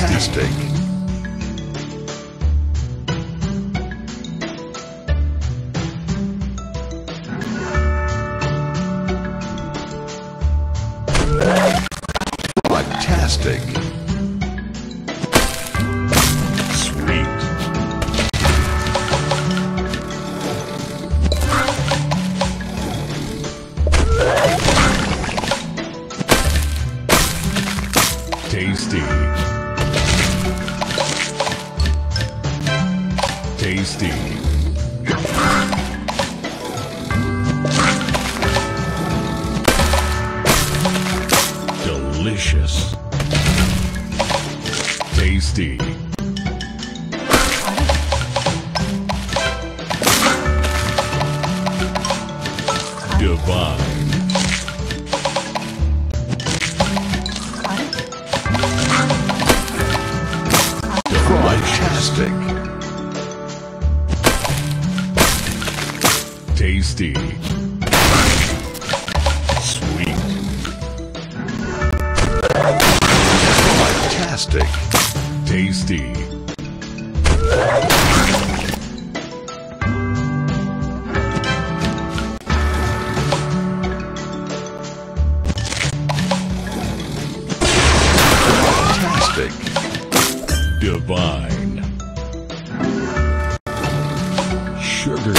Fantastic. Fantastic. Sweet. Tasty. Tasty. Delicious. Tasty. Divine. Fantastic. tasty. Sweet. Fantastic. Tasty. Fantastic. Divine. Sugar.